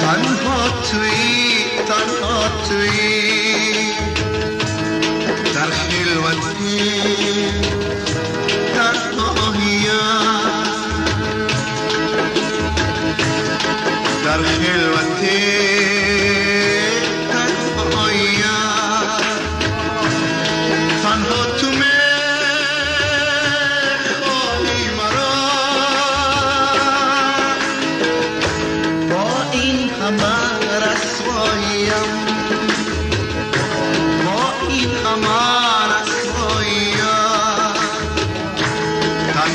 تنها توی تنها توی در خلوتی در تاهیت در خلوتی amar a swojem Moim amar a swojem Tam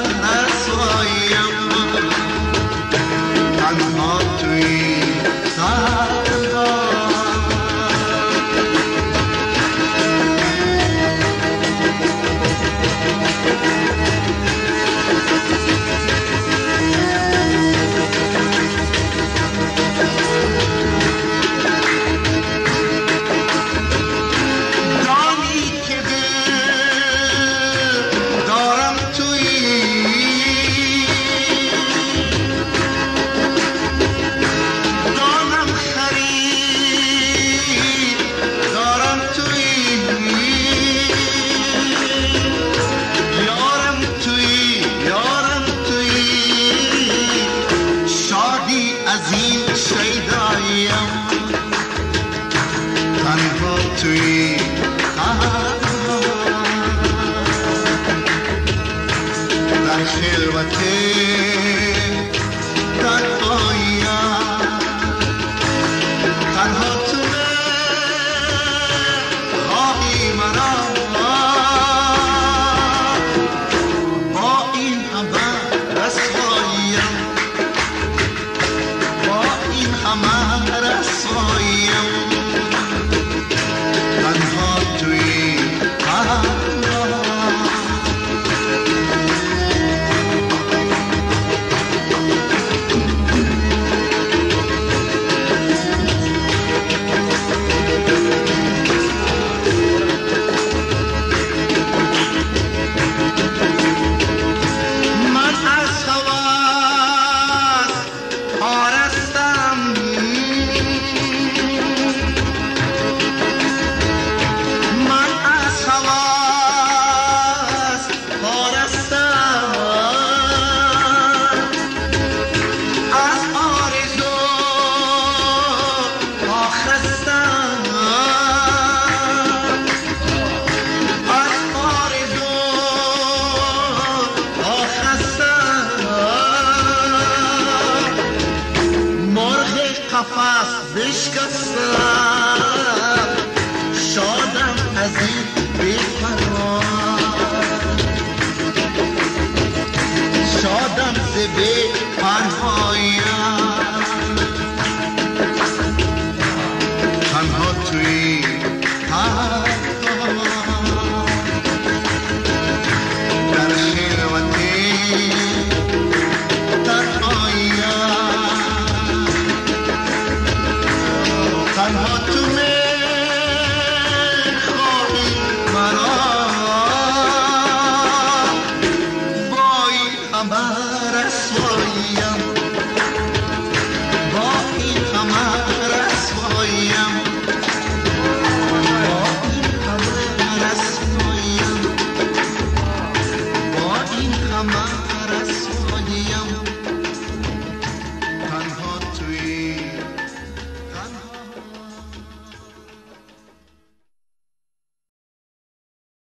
tree. Ah, بشکستم. شادم از این بیقرار شادم ز بی‌پروایم